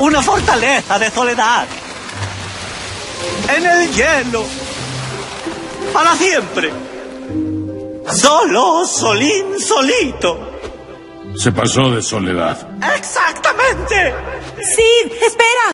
Una fortaleza de soledad. En el hielo. Para siempre. Solo, solín, solito. Se pasó de soledad. ¡Exactamente! sí espera.